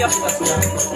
やります